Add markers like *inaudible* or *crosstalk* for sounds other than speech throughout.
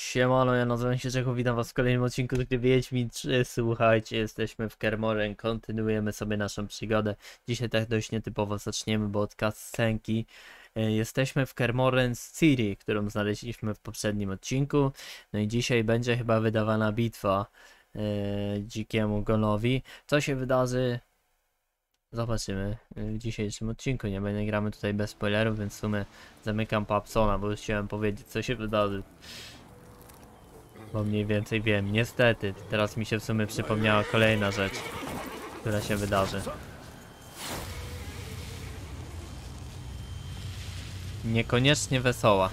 Siemano, ja nazywam się Czechu, witam was w kolejnym odcinku z gry Wiedźmin 3. Słuchajcie, jesteśmy w Kermoren, kontynuujemy sobie naszą przygodę. Dzisiaj tak dość nietypowo zaczniemy, bo od cutscenki. E, Jesteśmy w Kermoren Ciri, którą znaleźliśmy w poprzednim odcinku. No i dzisiaj będzie chyba wydawana bitwa e, dzikiemu Gonowi. Co się wydarzy? Zobaczymy w dzisiejszym odcinku. Nie będę gramy tutaj bez spoilerów, więc w sumie zamykam Papsona, bo już chciałem powiedzieć co się wydarzy. Bo mniej więcej wiem. Niestety, teraz mi się w sumie przypomniała kolejna rzecz, która się wydarzy. Niekoniecznie wesoła.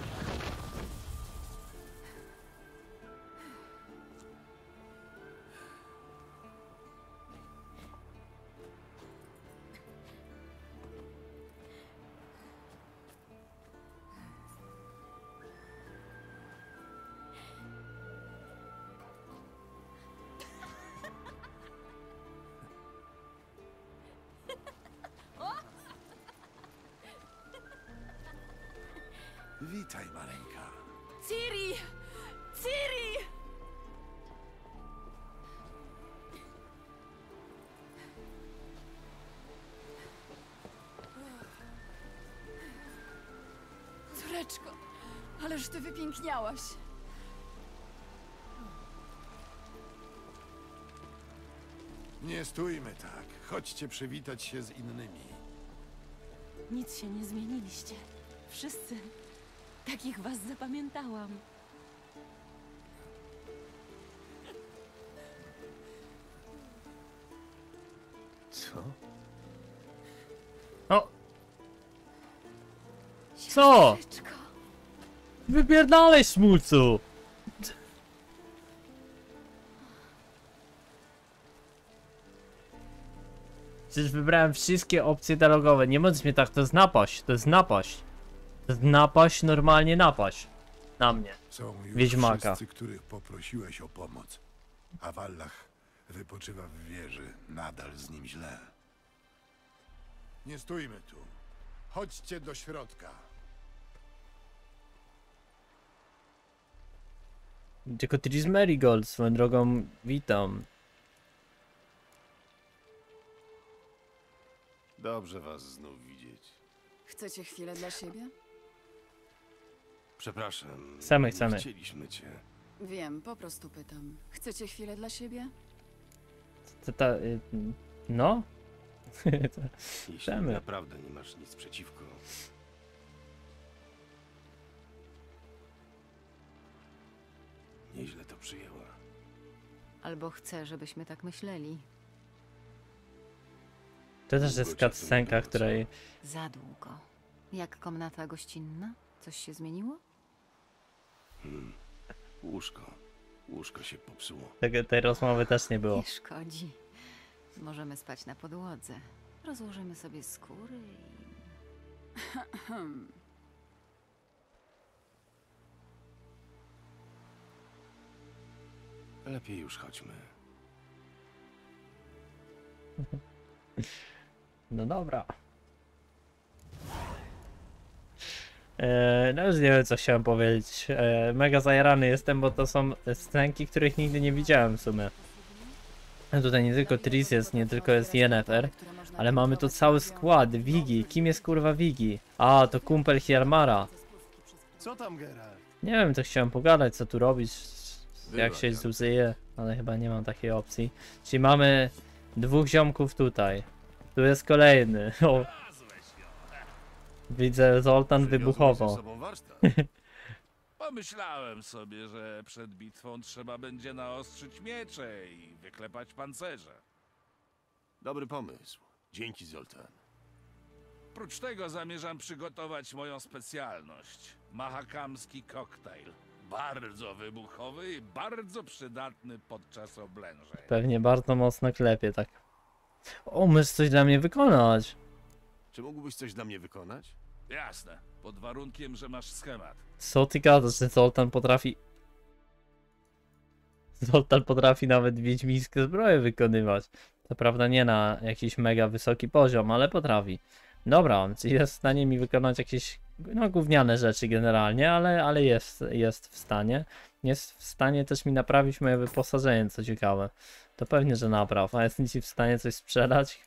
Chodźcie przywitać się z innymi. Nic się nie zmieniliście. Wszyscy. Takich was zapamiętałam. Co? O! Co? Wypierdalaj szmulcu! Przecież wybrałem wszystkie opcje dialogowe. Nie możesz mnie tak, to jest napaść, to jest napaść. To jest napaść, normalnie napaść. Na mnie. Są już Wiedźmaka. wszyscy, których poprosiłeś o pomoc. A Wallach wypoczywa w wieży. Nadal z nim źle. Nie stójmy tu. Chodźcie do środka. Tylko Tris Marigold, swoją drogą, witam. Dobrze was znów widzieć. Chcecie chwilę dla siebie? Przepraszam. Chcemy, nie chcemy. Chcieliśmy cię. Wiem, po prostu pytam. Chcecie chwilę dla siebie? To ta, y, no? *laughs* Jeśli Chcemy. naprawdę nie masz nic przeciwko. Nieźle to przyjęła. Albo chcę, żebyśmy tak myśleli. To też jest cutscenka, której... Za długo. Jak komnata gościnna? Coś się zmieniło? Łóżko. Łóżko się popsuło. Tego, tej rozmowy też nie było. Nie szkodzi. Możemy spać na podłodze. Rozłożymy sobie skóry i... *clears throat* Lepiej już chodźmy. *laughs* No dobra. Eee, no już nie wiem co chciałem powiedzieć. Eee, mega zajarany jestem, bo to są scenki, których nigdy nie widziałem w sumie. Tutaj nie tylko Tris jest, nie tylko jest Yennefer, ale mamy tu cały skład. Wigi. Kim jest kurwa Wigi? A, to kumpel Hiermara. Co tam, Geralt? Nie wiem, co chciałem pogadać, co tu robić, jak się zużyje, ale chyba nie mam takiej opcji. Czyli mamy dwóch ziomków tutaj. Tu jest kolejny. *laughs* O. Widzę Zoltan wybuchowo. *laughs* Pomyślałem sobie, że przed bitwą trzeba będzie naostrzyć miecze i wyklepać pancerze. Dobry pomysł. Dzięki, Zoltan. Prócz tego zamierzam przygotować moją specjalność. Mahakamski koktajl. Bardzo wybuchowy i bardzo przydatny podczas oblężeń. Pewnie bardzo mocno klepie, tak. O, możesz coś dla mnie wykonać. Czy mógłbyś coś dla mnie wykonać? Jasne, pod warunkiem, że masz schemat. Co ty gadasz, że Zoltan potrafi... Zoltan potrafi nawet wiedźmińskie zbroje wykonywać. To prawda nie na jakiś mega wysoki poziom, ale potrafi. Dobra, czy jest w stanie mi wykonać jakieś no gówniane rzeczy generalnie, ale, ale jest, jest w stanie. Jest w stanie też mi naprawić moje wyposażenie, co ciekawe. To pewnie, że napraw, a jest ci w stanie coś sprzedać?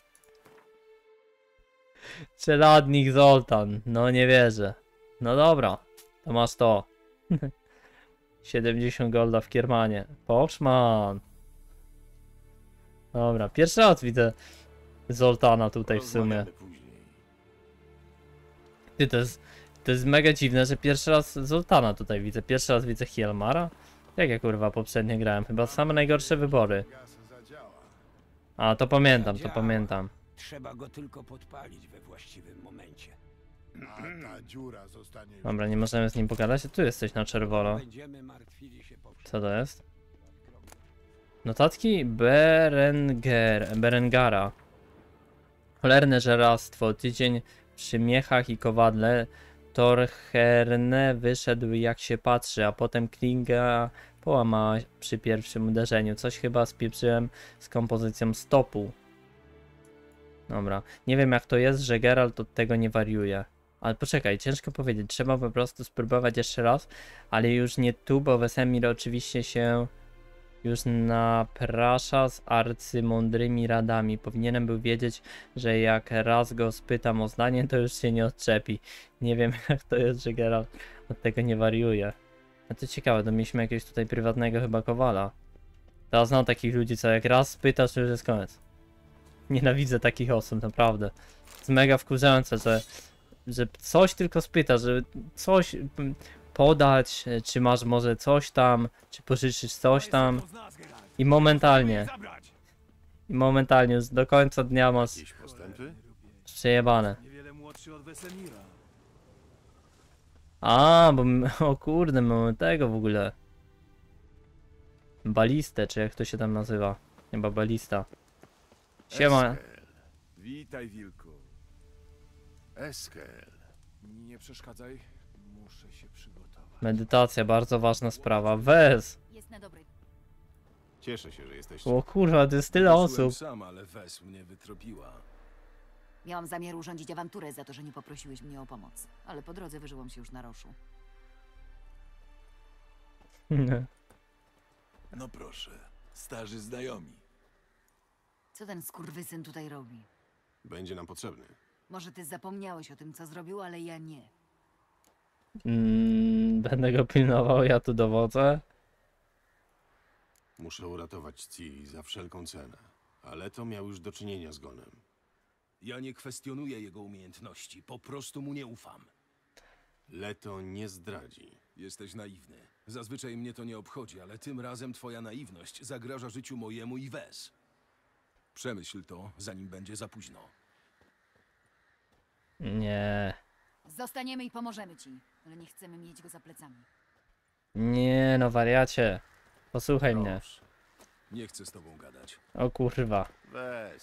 *laughs* Czeladnik Zoltan, no nie wierzę. No dobra, to masz to. *laughs* 70 golda w Kiermanie. Poczman. Dobra, pierwszy raz widzę Zoltana tutaj w sumie. Ty, to jest, to jest mega dziwne, że pierwszy raz Zoltana tutaj widzę. Pierwszy raz widzę Hielmara. Jak ja kurwa poprzednio grałem? Chyba same najgorsze wybory. A, to pamiętam, to pamiętam. Trzeba go tylko podpalić we właściwym momencie. Dobra, nie możemy z nim pogadać. Tu jesteś na czerwono. Co to jest? Notatki Berenger, Berengara. Cholerne żerastwo. Tydzień przy miechach i kowadle. Torherne wyszedł jak się patrzy, a potem Klinga połamała przy pierwszym uderzeniu. Coś chyba spieprzyłem z kompozycją stopu. Dobra. Nie wiem jak to jest, że Geralt od tego nie wariuje. Ale poczekaj, ciężko powiedzieć. Trzeba po prostu spróbować jeszcze raz ale już nie tu, bo Wesemir oczywiście się już naprasza z arcymądrymi radami. Powinienem był wiedzieć, że jak raz go spytam o zdanie, to już się nie odczepi. Nie wiem *laughs* jak to jest, że Geralt od tego nie wariuje. A to ciekawe, to mieliśmy jakiegoś tutaj prywatnego chyba kowala. Ja znam takich ludzi, co jak raz spytasz, to już jest koniec. Nienawidzę takich osób, naprawdę. To jest mega wkurzające, że, że coś tylko spytasz, że coś podać, e, czy masz może coś tam, czy pożyczysz coś tam i momentalnie, i momentalnie już do końca dnia masz przejebane. A, bo my, *laughs* o kurde, mamy tego w ogóle. Balistę, czy jak to się tam nazywa? Chyba balista. Siema. Eskel. Witaj, wilku. Eskel. Nie przeszkadzaj, muszę się przygotować. Medytacja, bardzo ważna sprawa. Wez! Jest na dobrej. Cieszę się, że jesteście. O kurwa, to jest tyle osób. sam, ale Wes mnie wytropiła. Miałam zamiar urządzić awanturę za to, że nie poprosiłeś mnie o pomoc. Ale po drodze wyżyłam się już na roszu. *laughs* No proszę, starzy znajomi. Co ten skurwysyn tutaj robi? Będzie nam potrzebny. Może ty zapomniałeś o tym, co zrobił, ale ja nie. Mm, będę go pilnował, ja tu dowodzę. Muszę uratować Ciri za wszelką cenę. Ale to miał już do czynienia z Gonem. Ja nie kwestionuję jego umiejętności, po prostu mu nie ufam. Leto nie zdradzi. Jesteś naiwny. Zazwyczaj mnie to nie obchodzi, ale tym razem twoja naiwność zagraża życiu mojemu i Wes. Przemyśl to, zanim będzie za późno. Nie, Zostaniemy i pomożemy ci, ale nie chcemy mieć go za plecami. nie no wariacie. Posłuchaj mnie. Dobrze. Nie chcę z tobą gadać. O kurwa. Weź,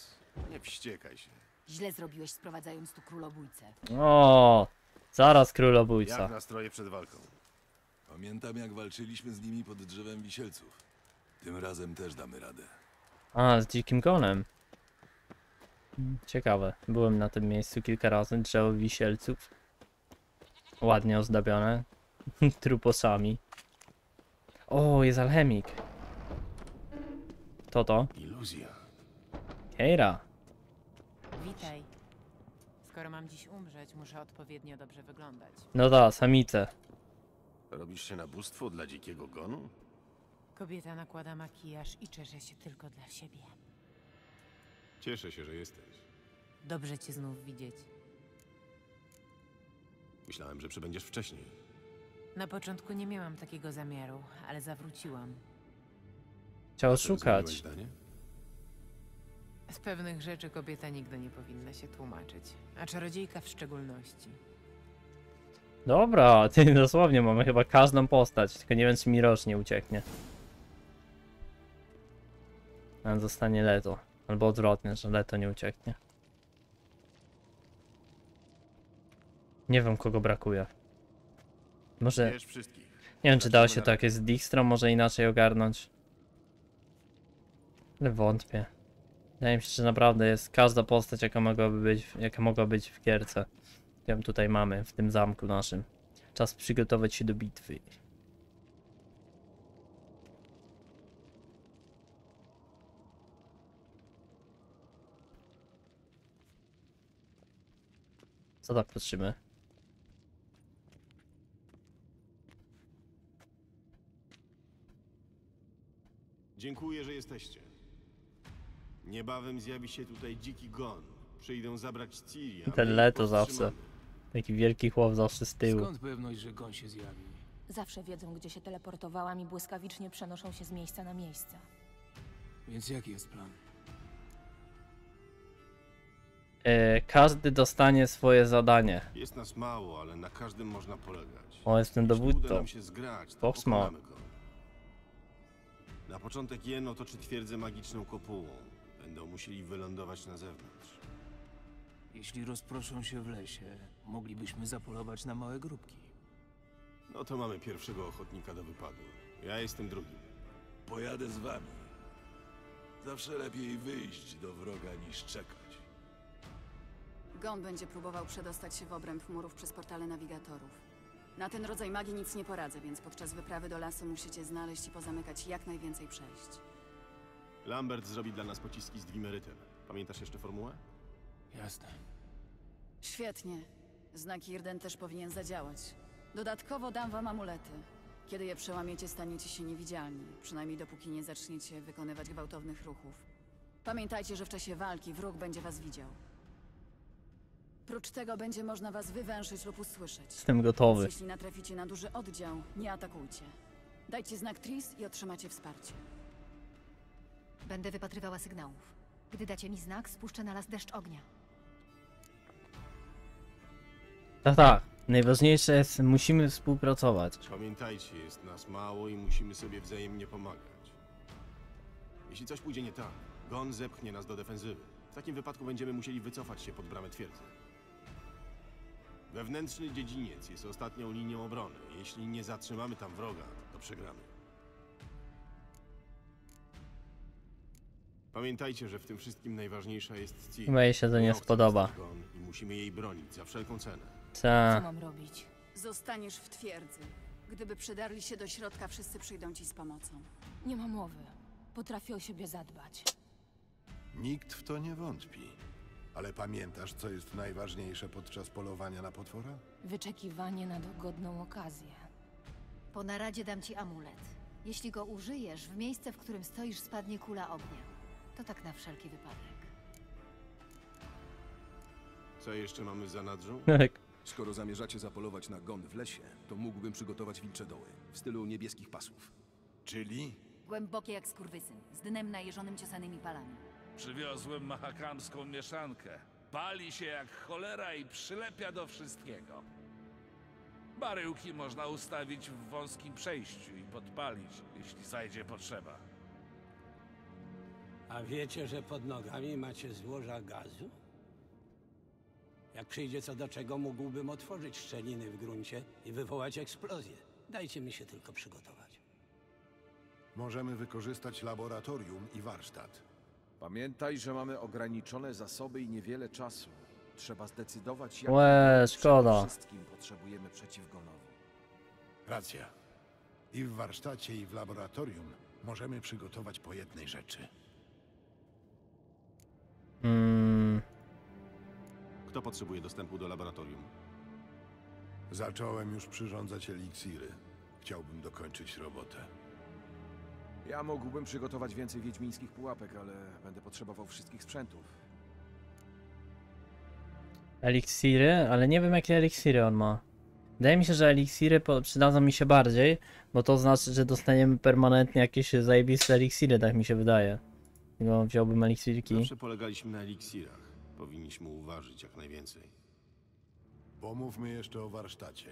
nie wściekaj się. Źle zrobiłeś, sprowadzając tu królobójcę. O, zaraz Jak królobójca. nastroje przed walką? Pamiętam, jak walczyliśmy z nimi pod drzewem wisielców. Tym razem też damy radę. A, z dzikim konem. Ciekawe. Byłem na tym miejscu kilka razy. Drzewo wisielców. Ładnie ozdabione. *laughs* Truposami. O, jest alchemik. Kto to? Iluzja. Keira. Witaj. Skoro mam dziś umrzeć, muszę odpowiednio dobrze wyglądać. No da, samice. Robisz się na bóstwo dla dzikiego Gonu? Kobieta nakłada makijaż i czesze się tylko dla siebie. Cieszę się, że jesteś. Dobrze cię znów widzieć. Myślałem, że przybędziesz wcześniej. Na początku nie miałam takiego zamiaru, ale zawróciłam. Chciał Zmieniłeś szukać. zdanie? Z pewnych rzeczy kobieta nigdy nie powinna się tłumaczyć, a czarodziejka w szczególności. Dobra, ty *laughs* dosłownie mamy chyba każdą postać, tylko nie wiem czy mi rocznie ucieknie. A zostanie Leto. Albo odwrotnie, że Leto nie ucieknie. Nie wiem kogo brakuje. Może, nie wiem czy dało się to jakieś z Dijkstrą może inaczej ogarnąć. Ale wątpię. Wydaje mi się, że naprawdę jest każda postać jaka mogłaby być, jaka mogła być w gierce. którą tutaj mamy w tym zamku naszym. Czas przygotować się do bitwy. Co tak patrzymy? Dziękuję, że jesteście. Niebawem zjawi się tutaj dziki gon. Przyjdą zabrać Ciri. a Ten ich Leto zawsze. powstrzymamy. Taki wielki chłop zawsze z tyłu. Skąd pewność, że gon się zjawi? Zawsze wiedzą, gdzie się teleportowałam i błyskawicznie przenoszą się z miejsca na miejsce. Więc jaki jest plan? E, każdy dostanie swoje zadanie. Jest nas mało, ale na każdym można polegać. O, jestem Jeśli uda dowódcą. nam się zgrać, to Fox ma. pokonamy go. Na początek Jen otoczy twierdzę magiczną kopułą. Będą musieli wylądować na zewnątrz. Jeśli rozproszą się w lesie, moglibyśmy zapolować na małe grupki. No to mamy pierwszego ochotnika do wypadu. Ja jestem drugim. Pojadę z wami. Zawsze lepiej wyjść do wroga niż czekać. Gon będzie próbował przedostać się w obręb murów przez portale nawigatorów. Na ten rodzaj magii nic nie poradzę, więc podczas wyprawy do lasu musicie znaleźć i pozamykać jak najwięcej przejść. Lambert zrobi dla nas pociski z dwimerytem. Pamiętasz jeszcze formułę? Jasne. Świetnie. Znak Irden też powinien zadziałać. Dodatkowo dam wam amulety. Kiedy je przełamiecie, staniecie się niewidzialni. Przynajmniej dopóki nie zaczniecie wykonywać gwałtownych ruchów. Pamiętajcie, że w czasie walki wróg będzie was widział. Prócz tego będzie można was wywęszyć lub usłyszeć. Jestem gotowy. Więc jeśli natraficie na duży oddział, nie atakujcie. Dajcie znak Tris i otrzymacie wsparcie. Będę wypatrywała sygnałów. Gdy dacie mi znak, spuszczę na las deszcz ognia. Tak, tak. Najważniejsze jest, musimy współpracować. Pamiętajcie, jest nas mało i musimy sobie wzajemnie pomagać. Jeśli coś pójdzie nie tak, Gon zepchnie nas do defensywy. W takim wypadku będziemy musieli wycofać się pod bramę twierdzy. Wewnętrzny dziedziniec jest ostatnią linią obrony. Jeśli nie zatrzymamy tam wroga, to przegramy. Pamiętajcie, że w tym wszystkim najważniejsza jest Ciri. Chyba jej się to nie spodoba. I musimy jej bronić za wszelką cenę. Co Ta. mam robić? Zostaniesz w twierdzy. Gdyby przedarli się do środka, wszyscy przyjdą ci z pomocą. Nie ma mowy. Potrafię o siebie zadbać. Nikt w to nie wątpi. Ale pamiętasz, co jest najważniejsze podczas polowania na potwora? Wyczekiwanie na dogodną okazję. Po naradzie dam ci amulet. Jeśli go użyjesz, w miejsce, w którym stoisz, spadnie kula ognia. To tak na wszelki wypadek. Co jeszcze mamy za nadrzą? *laughs* Skoro zamierzacie zapolować na gon w lesie, to mógłbym przygotować wilcze doły w stylu niebieskich pasów. Czyli Głębokie jak skurwysyn, z dnem najeżonym ciosanymi palami. Przywiozłem mahakamską mieszankę. Pali się jak cholera i przylepia do wszystkiego. Baryłki można ustawić w wąskim przejściu i podpalić, jeśli zajdzie potrzeba. A wiecie, że pod nogami macie złoża gazu? Jak przyjdzie co do czego, mógłbym otworzyć szczeliny w gruncie i wywołać eksplozję. Dajcie mi się tylko przygotować. możemy wykorzystać laboratorium i warsztat. Pamiętaj, że mamy ograniczone zasoby i niewiele czasu. Trzeba zdecydować, jak Łe, szkoda. wszystkim potrzebujemy przeciwgonowi. Racja. I w warsztacie, i w laboratorium możemy przygotować po jednej rzeczy. Mm, Kto potrzebuje dostępu do laboratorium? Zacząłem już przyrządzać eliksiry. Chciałbym dokończyć robotę. Ja mógłbym przygotować więcej wiedźmińskich pułapek, ale będę potrzebował wszystkich sprzętów. eliksiry, ale nie wiem jakie eliksiry on ma. Wydaje mi się, że eliksiry przydadzą mi się bardziej, bo to znaczy, że dostaniemy permanentnie jakieś zajebiste eliksiry, tak mi się wydaje. No, wziąłbym eliksirki. Zawsze polegaliśmy na eliksirach. Powinniśmy uważać jak najwięcej. Pomówmy jeszcze o warsztacie.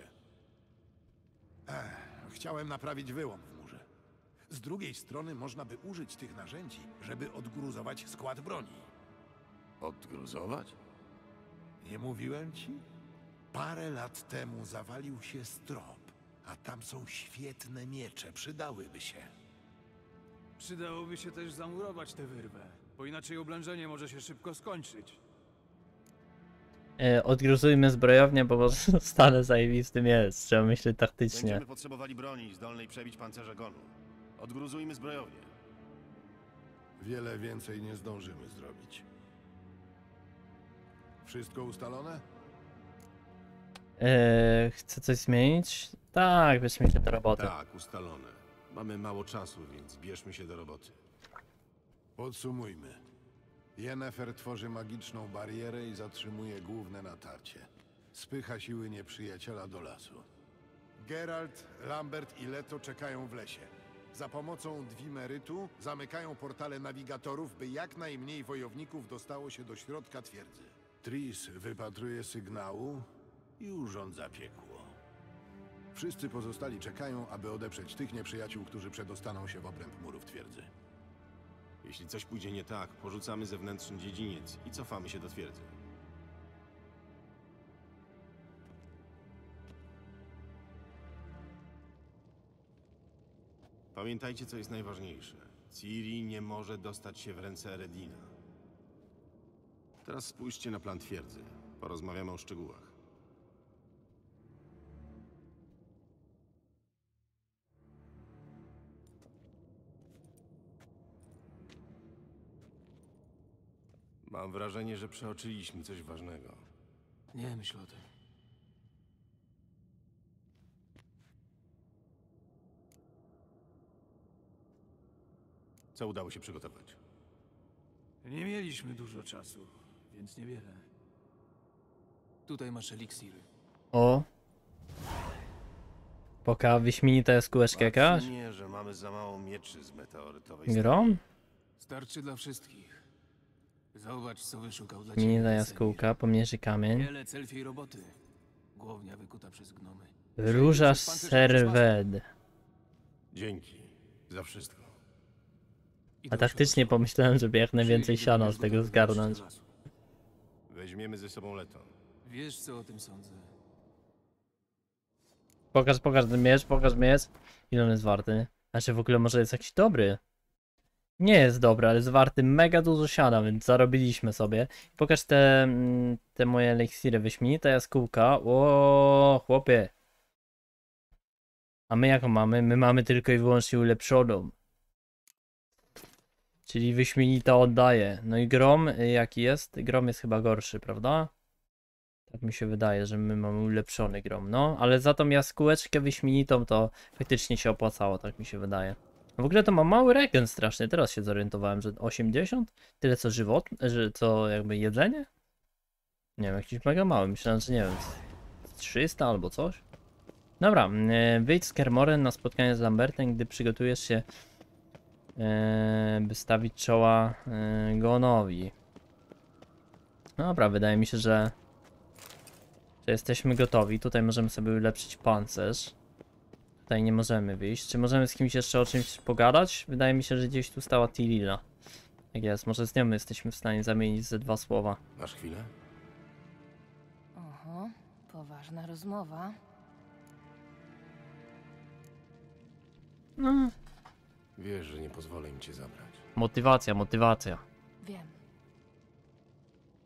Ech, chciałem naprawić wyłom. Z drugiej strony można by użyć tych narzędzi, żeby odgruzować skład broni. Odgruzować? Nie mówiłem ci? Parę lat temu zawalił się strop, a tam są świetne miecze, przydałyby się. Przydałoby się też zamurować tę wyrwę, bo inaczej oblężenie może się szybko skończyć. E, odgruzujmy zbrojownię, bo *laughs* stanę zajebistym jest. Trzeba myśleć taktycznie. Będziemy potrzebowali broni zdolnej przebić pancerze gonu. Odgruzujmy zbrojownię. Wiele więcej nie zdążymy zrobić. Wszystko ustalone? E, chcę coś zmienić? Tak, weźmy się do roboty. Tak, ustalone. Mamy mało czasu, więc bierzmy się do roboty. Podsumujmy. Yennefer tworzy magiczną barierę i zatrzymuje główne natarcie. Spycha siły nieprzyjaciela do lasu. Geralt, Lambert i Leto czekają w lesie. Za pomocą Dwimerytu zamykają portale nawigatorów, by jak najmniej wojowników dostało się do środka twierdzy. Tris wypatruje sygnału i urządza piekło. Wszyscy pozostali czekają, aby odeprzeć tych nieprzyjaciół, którzy przedostaną się w obręb murów twierdzy. Jeśli coś pójdzie nie tak, porzucamy zewnętrzny dziedziniec i cofamy się do twierdzy. Pamiętajcie, co jest najważniejsze. Ciri nie może dostać się w ręce Eredina. Teraz spójrzcie na plan twierdzy. Porozmawiamy o szczegółach. Mam wrażenie, że przeoczyliśmy coś ważnego. Nie myśl o tym. Co udało się przygotować? Nie mieliśmy dużo czasu, więc niewiele. Tutaj masz eliksiry. O. Poka wyśmienita jest kółeczka jakaś? Nie, że mamy za mało mieczy z meteorytowej Grom? Starczy dla wszystkich. Zobacz, co wyszukał dla Wyśmienita ciebie. jaskółka, pomierzy kamień. Wiele celfiej roboty. Głownia wykuta przez gnomy. Róża serwed. Dzięki za wszystko. A taktycznie pomyślałem, żeby jak najwięcej siana z tego zgarnąć. Weźmiemy ze sobą leto. Wiesz, co o tym sądzę. Pokaż, pokaż ten miecz, pokaż miecz. Ile on jest warty? Znaczy w ogóle może jest jakiś dobry. Nie jest dobry, ale jest warty mega dużo siana, więc zarobiliśmy sobie. Pokaż te, mm, te moje eliksiry wyśmienita jaskółka. O, chłopie. A my jaką mamy? My mamy tylko i wyłącznie ulepszoną. Czyli wyśmienita oddaje. No i grom y, jaki jest? Grom jest chyba gorszy, prawda? Tak mi się wydaje, że my mamy ulepszony grom, no. Ale za tą jaskółeczkę wyśmienitą to faktycznie się opłacało, tak mi się wydaje. W ogóle to ma mały regen straszny, teraz się zorientowałem, że 80? Tyle co żywot, że co jakby jedzenie? Nie wiem, jakiś mega mały, myślałem, że nie wiem, z 300 albo coś. Dobra, e, wyjdź z Kermoren na spotkanie z Lambertem, gdy przygotujesz się, by stawić czoła e, Gonowi. Dobra, wydaje mi się, że że jesteśmy gotowi. Tutaj możemy sobie ulepszyć pancerz. Tutaj nie możemy wyjść. Czy możemy z kimś jeszcze o czymś pogadać? Wydaje mi się, że gdzieś tu stała Tilila. Jak jest, może z nią jesteśmy w stanie zamienić ze dwa słowa. Masz chwilę? Oho, poważna rozmowa. No. Wiesz, że nie pozwolę im cię zabrać. Motywacja, motywacja. Wiem.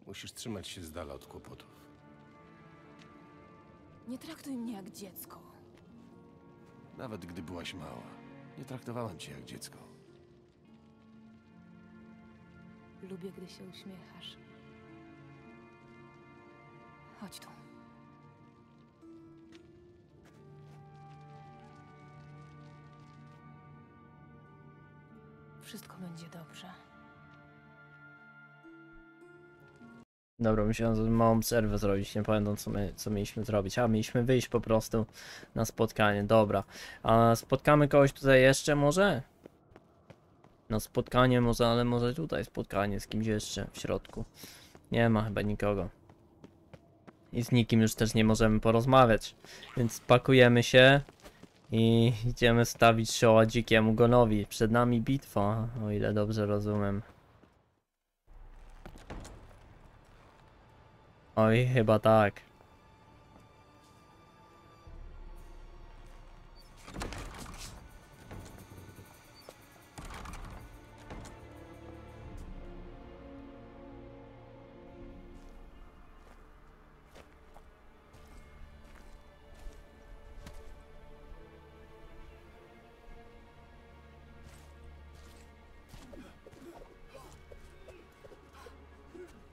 Musisz trzymać się z dala od kłopotów. Nie traktuj mnie jak dziecko. Nawet gdy byłaś mała, nie traktowałem cię jak dziecko. Lubię, gdy się uśmiechasz. Chodź tu. Wszystko będzie dobrze. Dobra, musiałem małą przerwę zrobić, nie pamiętam co, my, co mieliśmy zrobić. A, mieliśmy wyjść po prostu na spotkanie, dobra. A spotkamy kogoś tutaj jeszcze może? Na spotkanie może, ale może tutaj spotkanie z kimś jeszcze w środku. Nie ma chyba nikogo. I z nikim już też nie możemy porozmawiać. Więc pakujemy się i idziemy stawić czoła dzikiemu gonowi. Przed nami bitwa, o ile dobrze rozumiem. Oj, chyba tak.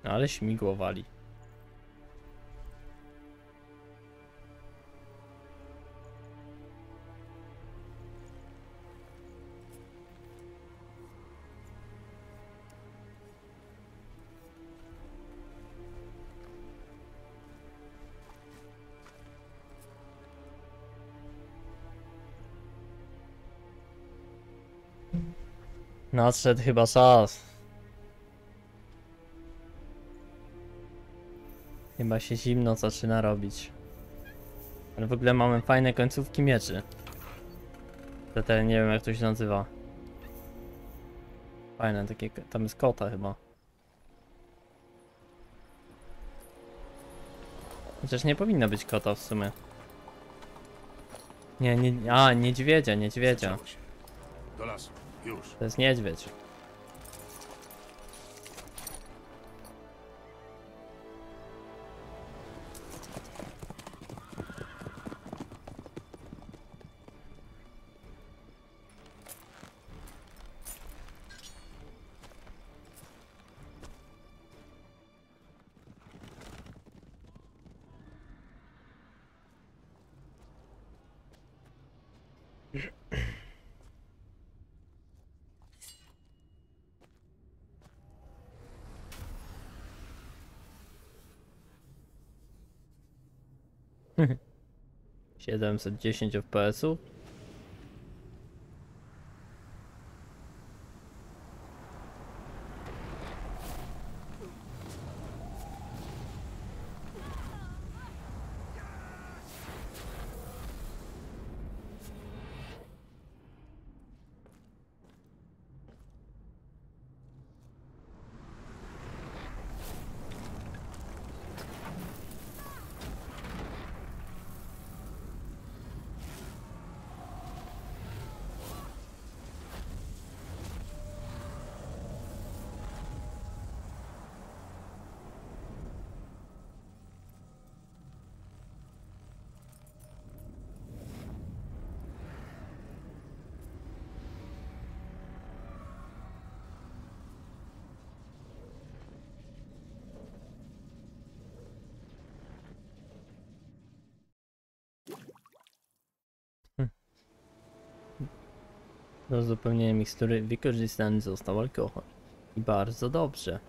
Ale śmigłowali. Nadszedł chyba czas. Chyba się zimno zaczyna robić. Ale w ogóle mamy fajne końcówki mieczy. Te, te nie wiem jak to się nazywa. Fajne, takie, tam jest kota chyba. Chociaż nie powinno być kota w sumie. Nie, nie, a, niedźwiedzia, niedźwiedzia. Do lasu. Już. To jest niedźwiedź. *laughs* Siedemset dziesięć Do uzupełnienia mikstury wykorzystany został alkohol. I bardzo dobrze.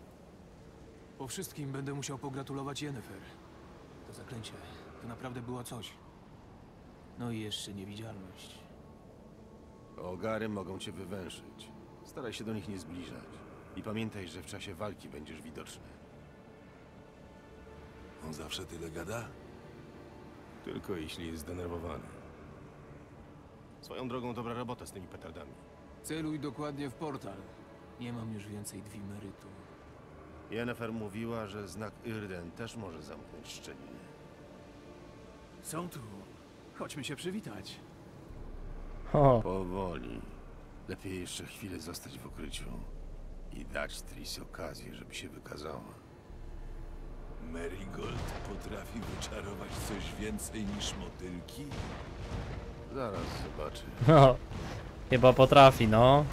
Po wszystkim będę musiał pogratulować Yennefer. To zaklęcie to naprawdę było coś. No i jeszcze niewidzialność. Ogary mogą cię wywęszyć. Staraj się do nich nie zbliżać. I pamiętaj, że w czasie walki będziesz widoczny. On zawsze tyle gada? Tylko jeśli jest zdenerwowany. Swoją drogą dobra robota z tymi petardami. Celuj dokładnie w portal. Nie mam już więcej dwimerytu. Yennefer mówiła, że znak Irden też może zamknąć szczeliny. Są tu. Chodźmy się przywitać. O, Powoli. Lepiej jeszcze chwilę zostać w ukryciu i dać Tris okazję, żeby się wykazała. Marigold potrafi wyczarować coś więcej niż motylki? Zaraz zobaczy. no. Chyba potrafi, no.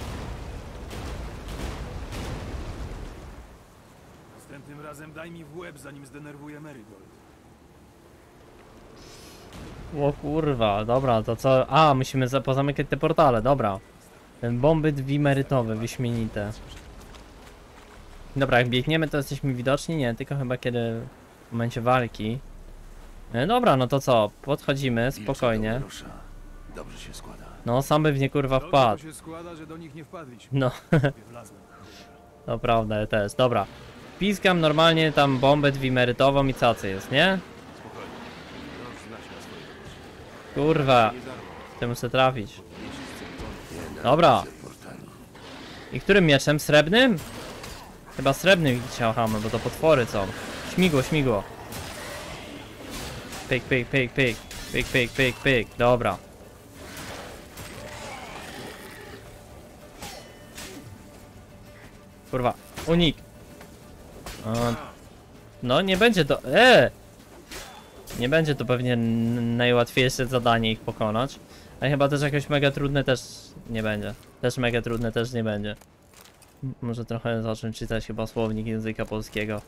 Następnym razem daj mi w łeb, zanim zdenerwuję Marigold. O kurwa, dobra, to co? A, musimy za pozamykać te portale, dobra. Ten bomby dwimerytowe, wyśmienite. Dobra, jak biegniemy to jesteśmy widoczni? Nie, tylko chyba kiedy w momencie walki. E, dobra, no to co? Podchodzimy, spokojnie. Dobrze się składa. No, sam by w nie kurwa wpadł. się składa, że do nich nie wpadliśmy. No, to prawda, ja też, dobra. Piskam normalnie tam bombę dwimerytową i cacy jest, nie? Kurwa, chcę muszę trafić. Dobra. I którym mieczem? Srebrnym? Chyba srebrnym ciachamy, bo to potwory są. Śmigło, śmigło. Pyk, pyk, pyk, pyk. Pyk, pyk, pyk, pyk. Dobra. Kurwa, unik. No nie będzie to... E! Nie będzie to pewnie najłatwiejsze zadanie ich pokonać. A chyba też jakoś mega trudne też nie będzie. Też mega trudne też nie będzie. Może trochę zacząć czytać chyba słownik języka polskiego.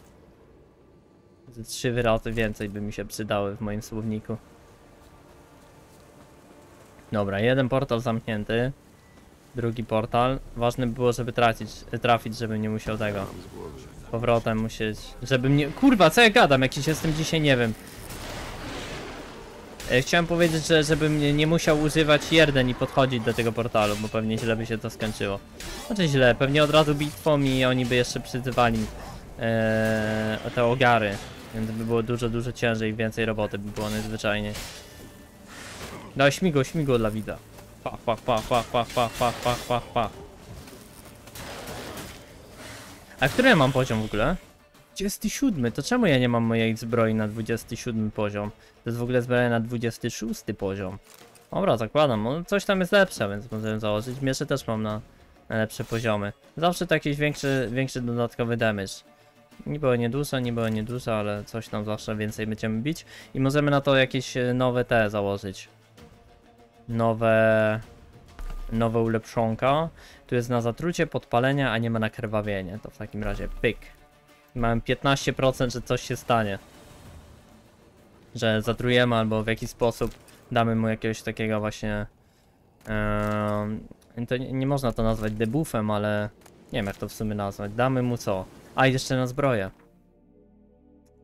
Ze Trzy wyrazy więcej by mi się przydały w moim słowniku. Dobra, jeden portal zamknięty. Drugi portal. Ważne by było, żeby trafić, żebym nie musiał tego. Powrotem musieć. Żebym nie. Kurwa, co ja gadam? Jakiś jestem dzisiaj, nie wiem. E, Chciałem powiedzieć, że żebym nie, musiał używać jeden i podchodzić do tego portalu, bo pewnie źle by się to skończyło. Znaczy źle, pewnie od razu bitwą i oni by jeszcze przyzywali e, te ogary. Więc by było dużo, dużo ciężej i więcej roboty by było najzwyczajniej. No śmigło, śmigło dla widza. Pach, pach, pach, pach, pach, pach, pach, pach, pach, pach. A który ja mam poziom w ogóle? 27, to czemu ja nie mam mojej zbroi na 27 poziom? To jest w ogóle zbroja na 26 poziom. Dobra, zakładam, no, coś tam jest lepsze, więc możemy założyć. Miecze też mam na, na lepsze poziomy. Zawsze to jakiś większy, większy dodatkowy damage. Nie było niedużo, nie niedużo, ale coś tam zawsze więcej będziemy bić. I możemy na to jakieś e, nowe te założyć. Nowe... Nowe ulepszonka. Tu jest na zatrucie, podpalenie, a nie ma na krwawienie. To w takim razie pyk. Mamy 15%, że coś się stanie. Że zatrujemy albo w jakiś sposób damy mu jakiegoś takiego właśnie... em, to nie, nie można to nazwać debuffem, ale... Nie wiem jak to w sumie nazwać. Damy mu co? A jeszcze na zbroję.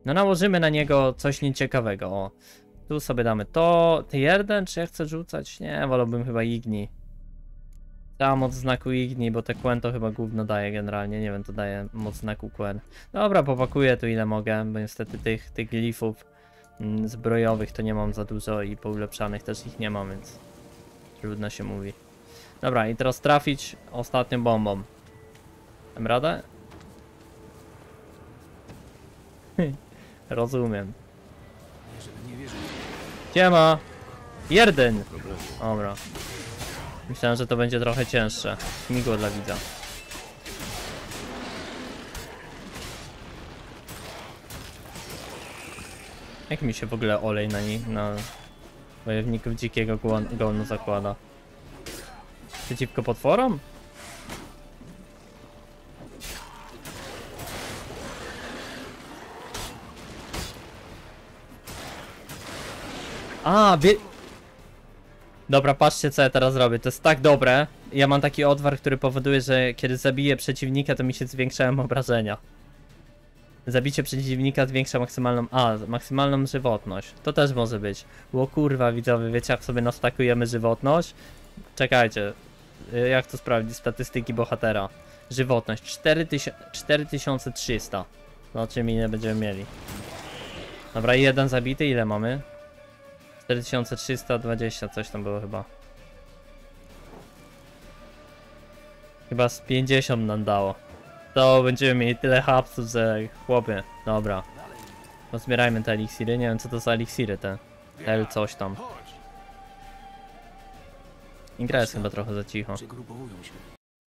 No nałożymy na niego coś nieciekawego. O. Tu sobie damy to. Ty jeden, czy ja chcę rzucać? Nie, wolałbym chyba Igni. Dała moc znaku Igni, bo te Quen to chyba gówno daje generalnie. Nie wiem, to daje moc znaku Quen. Dobra, popakuję tu ile mogę, bo niestety tych, tych glifów mm, zbrojowych to nie mam za dużo i poulepszanych też ich nie mam, więc trudno się mówi. Dobra, i teraz trafić ostatnią bombą. Dam radę? *laughs* Rozumiem. Nie. Siema! Jeden! Dobra. Myślałem, że to będzie trochę cięższe. Śmigło dla widza. Jak mi się w ogóle olej na nich, na wojowników dzikiego gonu zakłada? Przeciwko potworom? A, wie... Dobra, patrzcie co ja teraz robię. To jest tak dobre. Ja mam taki odwar, który powoduje, że kiedy zabiję przeciwnika, to mi się zwiększają obrażenia. Zabicie przeciwnika zwiększa maksymalną... A, maksymalną żywotność. To też może być. Ło kurwa, widzowie, wiecie jak sobie nastakujemy żywotność? Czekajcie. Y, Jak to sprawdzić? Statystyki bohatera. Żywotność 4000 4300. Zobaczymy ile będziemy mieli. Dobra, jeden zabity, ile mamy? 4320, coś tam było chyba. Chyba z 50 nam dało. To będziemy mieli tyle hapsów, że chłopie. Dobra. Pozbierajmy te eliksiry. Nie wiem co to za eliksiry te. L coś tam. I gra jest chyba trochę za cicho.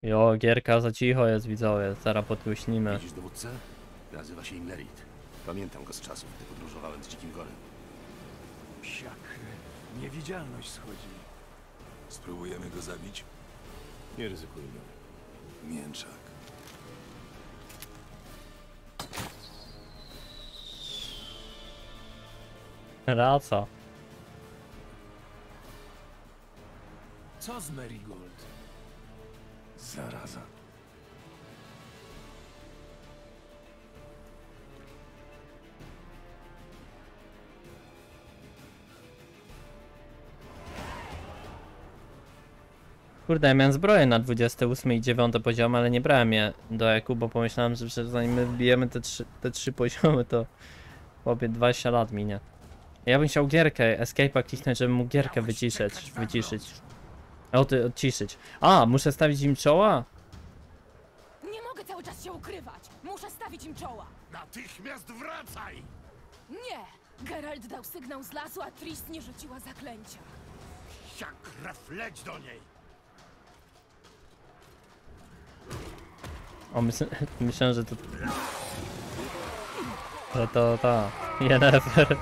Jo, gierka za cicho jest widzowie. Zaraz podgłośnimy. Nazywa się Inlerit. Pamiętam go z czasów, gdy podróżowałem z Dzikim Gorem. Psiak. Niewidzialność schodzi. Spróbujemy go zabić? Nie ryzykujmy. Mięczak. Raca. Co z Marigold? Zaraza. Kurde, ja miałem zbroję na 28 i 9 poziom, ale nie brałem je do EQ, bo pomyślałem, że zanim my wbijemy te trzy, te trzy poziomy, to chłopie 20 lat minie. Ja bym chciał gierkę, escape'a kliknąć, żeby mógł gierkę wyciszyć, wyciszyć. O, ty, odciszyć. A, muszę stawić im czoła? Nie mogę cały czas się ukrywać! Muszę stawić im czoła! Natychmiast wracaj! Nie! Geralt dał sygnał z lasu, a Tris nie rzuciła zaklęcia. Jak krew, leć do niej! O, myśl, *laughs* myślałem, że to... To, to, ta. Yennefer.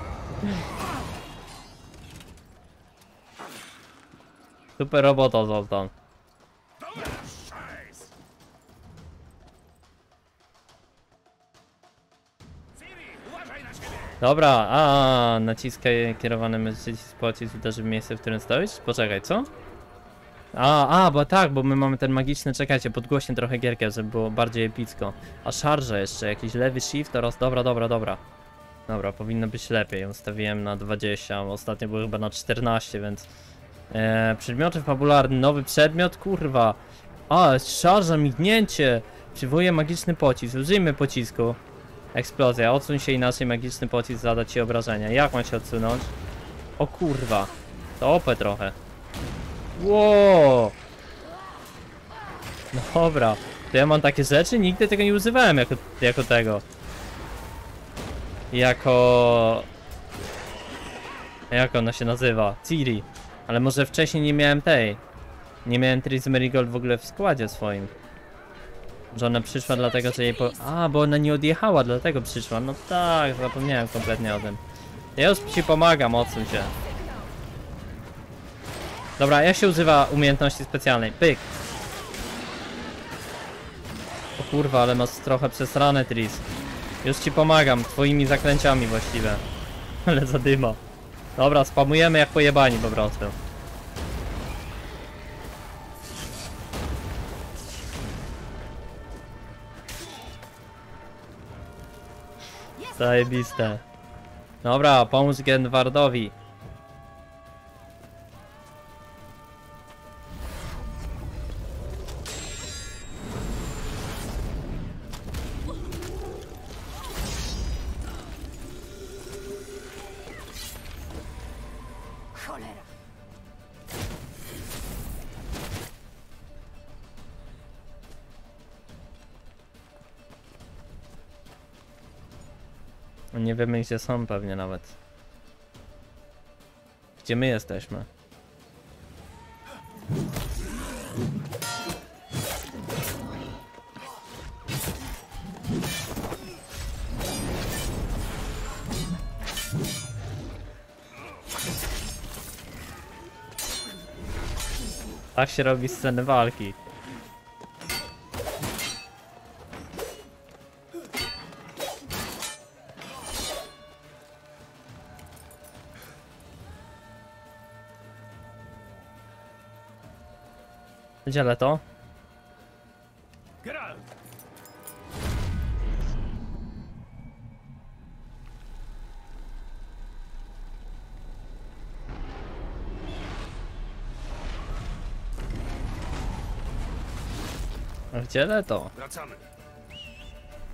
Super robota, Zoltan. Dobra, a naciskaj kierowany przycisk pocisk uderzy w miejsce, w którym stoisz? Poczekaj, co? A, a, bo tak, bo my mamy ten magiczny, czekajcie, podgłośnie trochę gierkę, żeby było bardziej epicko. A szarże jeszcze, jakiś lewy shift oraz, dobra, dobra, dobra. Dobra, powinno być lepiej, ustawiłem na 20, ostatnio było chyba na 14, więc... E, przedmioty fabularne, nowy przedmiot, kurwa. A, szarża, mignięcie. Przywołuje magiczny pocisk, użyjmy pocisku. Eksplozja, odsuń się inaczej magiczny pocisk zada ci obrażenia. Jak mam się odsunąć? O kurwa. To opę trochę. Ło! Dobra. To ja mam takie rzeczy? Nigdy tego nie używałem jako, jako tego. Jako... Jak ona się nazywa? Ciri. Ale może wcześniej nie miałem tej. Nie miałem Tris Merigold w ogóle w składzie swoim. Że ona przyszła dlatego, że jej po... A, bo ona nie odjechała, dlatego przyszła. No tak, zapomniałem kompletnie o tym. Ja już ci pomagam, odsuń się. Dobra, jak się używa umiejętności specjalnej? Pyk. O kurwa, ale masz trochę przesrane, Tris. Już ci pomagam, twoimi zaklęciami właściwie. *laughs* Ale zadyma. Dobra, spamujemy jak pojebani po prostu. Zajebiste. Dobra, pomóż Genwardowi. Wiemy gdzie są pewnie nawet. Gdzie my jesteśmy? Tak się robi sceny walki. Dzielę to. Dzielę to. Wracamy.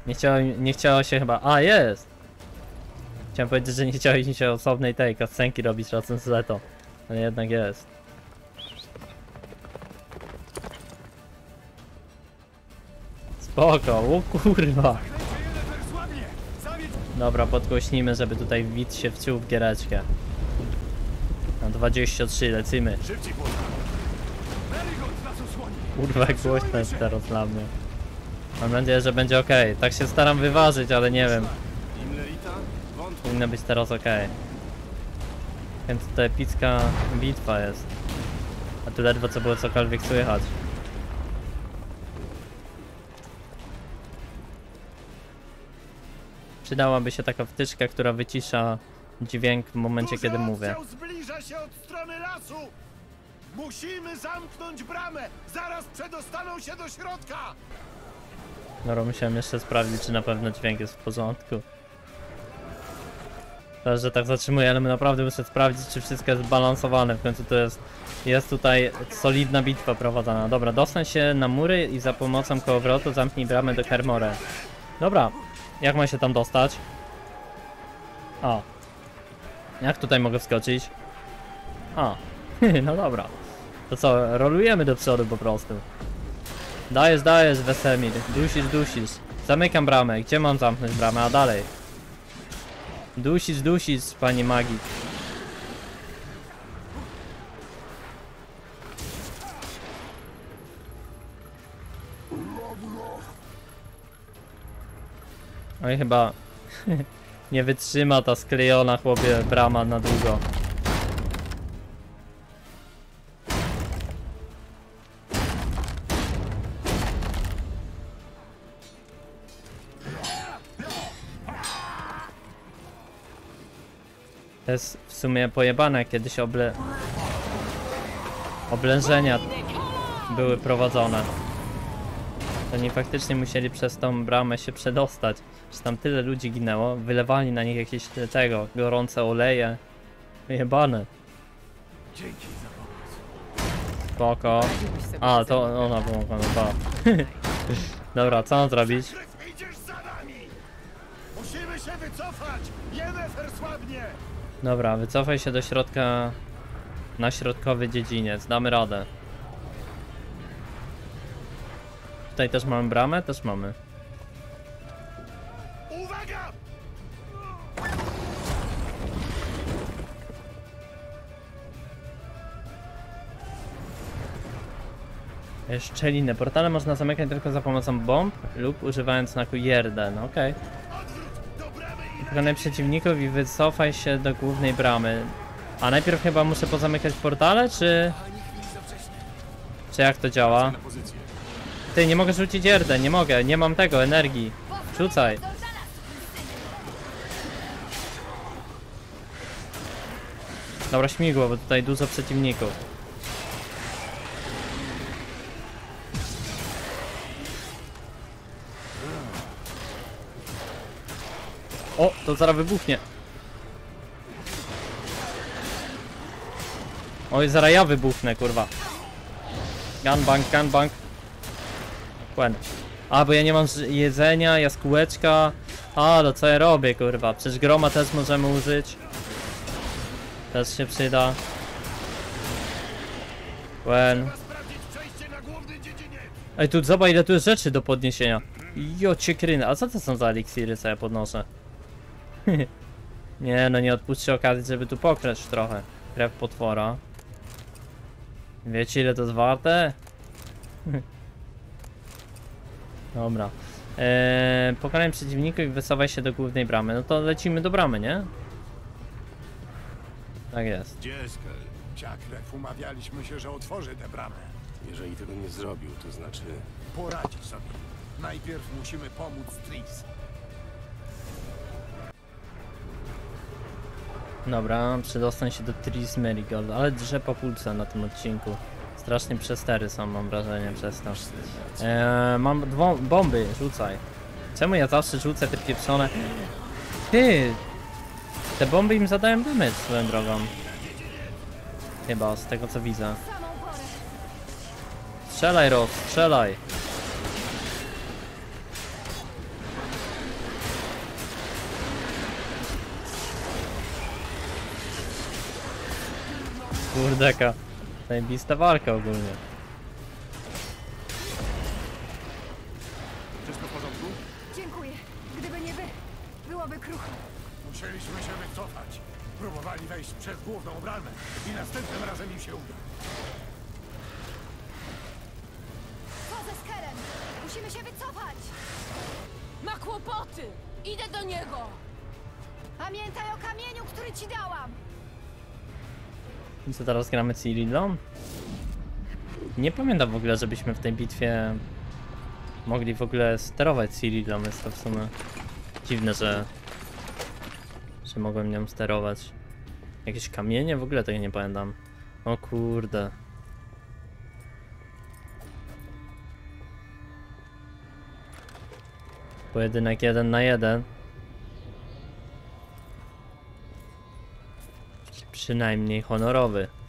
Nie chciało, nie chciało się chyba. A, jest! Chciałem powiedzieć, że nie chciało mi się osobnej tej kascenki robić razem z Leto. Ale jednak jest. Spoko, o kurwa. Dobra, podgłośnimy, żeby tutaj widz się wciął w giereczkę. Na 23 lecimy. Kurwa, głośno jest teraz dla mnie. Mam nadzieję, że będzie ok. Tak się staram wyważyć, ale nie wiem. Powinno być teraz ok. Więc to epicka bitwa jest. A tu ledwo co było cokolwiek słychać. Przydałaby się taka wtyczka, która wycisza dźwięk w momencie, kiedy mówię. zbliża się od strony lasu! Musimy zamknąć bramę! Zaraz przedostaną się do środka! Dobra, musiałem jeszcze sprawdzić, czy na pewno dźwięk jest w porządku. Teraz, że tak zatrzymuję, ale naprawdę muszę sprawdzić, czy wszystko jest zbalansowane. W końcu to jest, jest tutaj solidna bitwa prowadzona. Dobra, dostań się na mury i za pomocą kołowrotu zamknij bramę do Kermore. Dobra, jak mam się tam dostać? A. Jak tutaj mogę wskoczyć? A. *laughs* no dobra. To co, rolujemy do przodu po prostu. Dajesz, dajesz, Wesemir. Dusisz, dusisz. Zamykam bramę. Gdzie mam zamknąć bramę? A dalej. Dusisz, dusisz, panie magii. Oj, chyba *laughs* nie wytrzyma ta sklejona chłopie brama na długo. To jest w sumie pojebane, kiedyś oble... oblężenia były prowadzone. To nie faktycznie musieli przez tą bramę się przedostać. Że tam tyle ludzi ginęło, wylewali na nich jakieś te- tego, gorące oleje. Wyjebane. Dzięki za Spoko. Radziłbyś sobie A, to ona pomogła, no to. Dobra, co mam zrobić? Musimy się wycofać! Słabnie! Dobra, wycofaj się do środka. Na środkowy dziedziniec, damy radę. Tutaj też mamy bramę? Też mamy. Uwaga! Szczeliny. Portale można zamykać tylko za pomocą bomb lub używając znaku Jerden. Okej. Pokonaj przeciwników i wycofaj się do głównej bramy. A najpierw chyba muszę pozamykać portale, czy... Czy jak to działa? Ty, nie mogę rzucić Jerden, nie mogę, nie mam tego, energii. Rzucaj. Dobra, śmigło, bo tutaj dużo przeciwników. O, to zaraz wybuchnie. Oj, zaraz ja wybuchnę, kurwa. Gunbank, gunbank. Quen. A, bo ja nie mam jedzenia, jaskółeczka. A, to co ja robię, kurwa? Przecież groma też możemy użyć. Też się przyda. Quen. Ej, tu zobacz ile tu jest rzeczy do podniesienia. Jo, kryny. A co to są za eliksiry, co ja podnoszę? *laughs* nie, no nie odpuśćcie okazji, żeby tu pokraść trochę. Krew potwora. Wiecie ile to jest warte? *laughs* Dobra. Eee, pokonaj przeciwników i wysuwaj się do głównej bramy. No to lecimy do bramy, nie? Tak jest. Gdzie Eskel? Ciakrew, umawialiśmy się, że otworzy tę bramę. Jeżeli tego nie zrobił, to znaczy... Poradzi sobie. Najpierw musimy pomóc Tris. Dobra, przedostań się do Tris Marigold, ale drze po pulce na tym odcinku. Strasznie przestery są, mam wrażenie, przez to. Eee, mam dwo- bomby, rzucaj. Czemu ja zawsze rzucę te pieprzone... Ty! Te bomby im zadają damage swoją drogą. Chyba, z tego co widzę. Strzelaj, Ross, strzelaj! Kurdeka. Zajebista walka ogólnie. Gramy Cyrillą? Nie pamiętam w ogóle, żebyśmy w tej bitwie mogli w ogóle sterować Cyrillą. Jest to w sumie dziwne, że, że mogłem nią sterować. Jakieś kamienie? W ogóle tego nie pamiętam. O kurde. Pojedynek jeden na jeden. Przynajmniej honorowy.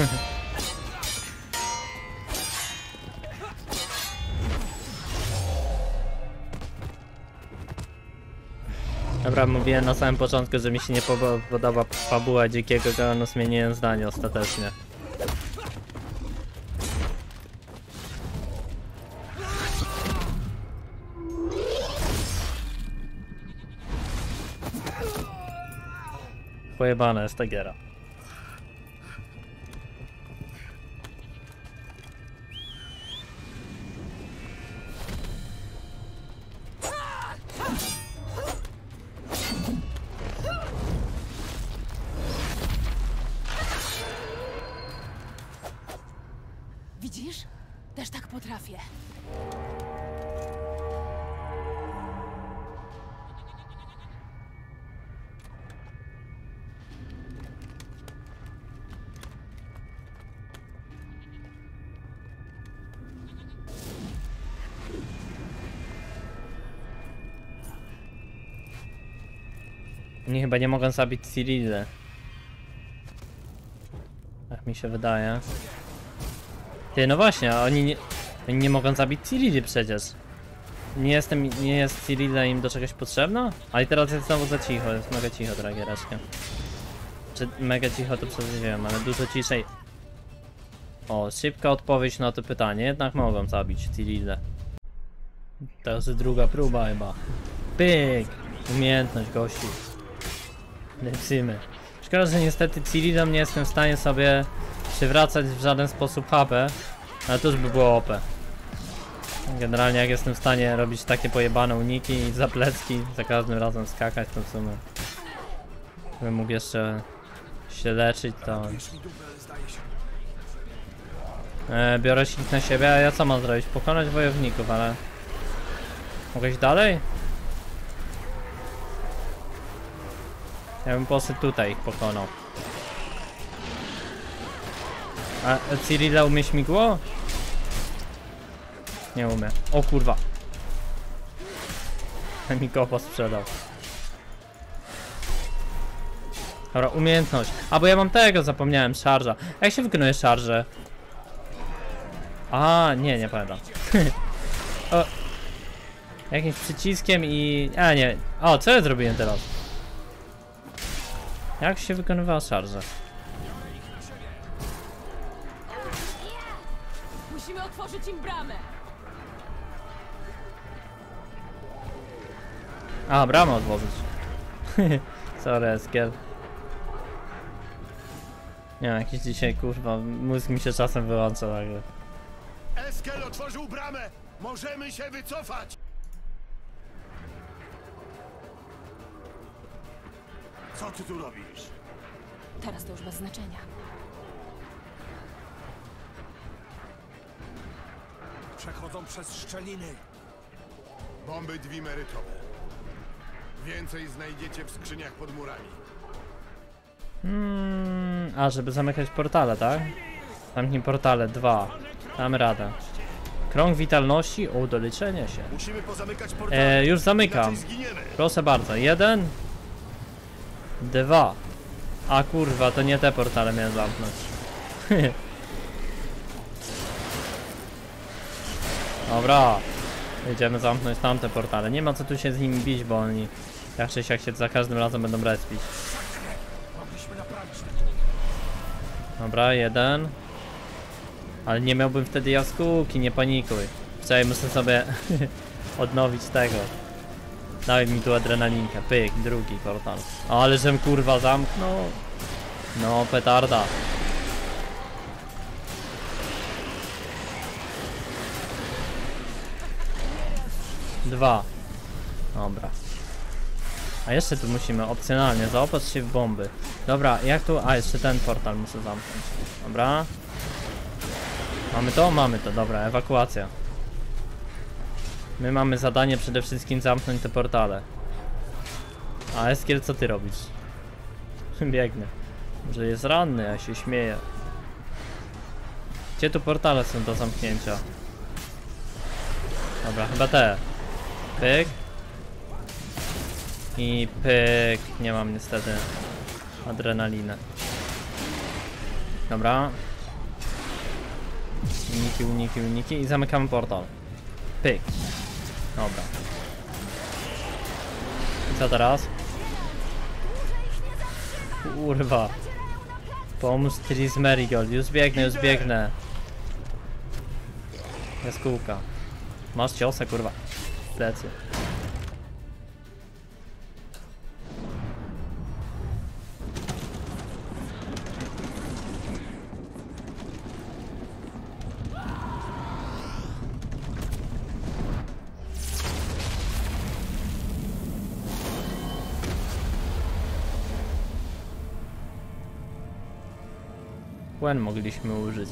*laughs* Dobra, mówiłem na samym początku, że mi się nie podoba fabuła dzikiego gonu, zmieniłem zdanie ostatecznie. Pojebana jest ta giera. Chyba nie mogą zabić Cyrillę. Tak mi się wydaje. Ty, no właśnie, oni nie, oni nie mogą zabić Cyrilli przecież. Nie jestem, nie jest Cyrilla im do czegoś potrzebna? Ale teraz jest znowu za cicho, jest mega cicho, drogie reszkę. Czy mega cicho to przesadziłem, ale dużo ciszej. O, szybka odpowiedź na to pytanie, jednak mogą zabić Cyrillę. Teraz jest druga próba chyba. Pyk! Umiejętność gościu. Lecimy. Szkoda, że niestety Cyrillą nie jestem w stanie sobie przywracać w żaden sposób HP, ale to już by było OP. Generalnie jak jestem w stanie robić takie pojebane uniki i zaplecki, za każdym razem skakać, to w sumie bym mógł jeszcze się leczyć, to... E, biorę silnik na siebie, a ja co mam zrobić? Pokonać wojowników, ale... Mogę iść dalej? Ja bym poszedł tutaj pokonał. A Cyrilla umie śmigło? Nie umie. O kurwa. *laughs* Mi kopa sprzedał. Dobra, umiejętność. A bo ja mam tego, zapomniałem, szarża. Jak się wykonuje szarżę? A, nie, nie pamiętam. *laughs* o. Jakimś przyciskiem i... A nie. O, co ja zrobiłem teraz? Jak się wykonywała szarża? Musimy otworzyć im bramę. A, bramę otworzyć. *laughs* Sorry, Eskiel. Nie wiem, jakiś dzisiaj kurwa, mózg mi się czasem wyłącza nagle. Eskel otworzył bramę! Możemy się wycofać! Co ty tu robisz? Teraz to już bez znaczenia. Przechodzą przez szczeliny. Bomby dwimerytowe. Więcej znajdziecie w skrzyniach pod murami. Hmm, a, żeby zamykać portale, tak? Zamknij portale, dwa. Damy radę. Krąg witalności, o, do leczenia się. Musimy pozamykać portale. E, już zamykam. Proszę bardzo, jeden. Dwa. A kurwa, to nie te portale miałem zamknąć. *laughs* Dobra. Jedziemy zamknąć tamte portale. Nie ma co tu się z nimi bić, bo oni jak czy siak się za każdym razem będą respić. Dobra, jeden. Ale nie miałbym wtedy jaskółki, nie panikuj. Wczoraj muszę sobie *laughs* odnowić tego. Daj mi tu adrenalinkę. Pyk, drugi portal. Ale żem kurwa zamknął. No, petarda. Dwa. Dobra. A jeszcze tu musimy opcjonalnie zaopatrz się w bomby. Dobra, jak tu... A, jeszcze ten portal muszę zamknąć. Dobra. Mamy to? Mamy to, dobra, ewakuacja. My mamy zadanie przede wszystkim zamknąć te portale. A Eskiel, co ty robisz? *laughs* Biegnę. Że jest ranny, ja się śmieję. Gdzie tu portale są do zamknięcia? Dobra, chyba te. Pyk. I pyk. Nie mam niestety adrenaliny. Dobra. Uniki, uniki, uniki i zamykamy portal. Pyk. Dobra. I co teraz? Kurwa. Pomóż Tris Marigold. Już biegnę, już biegnę. Jaskółka. Masz ciosę, kurwa. Plecy. Płyn mogliśmy użyć.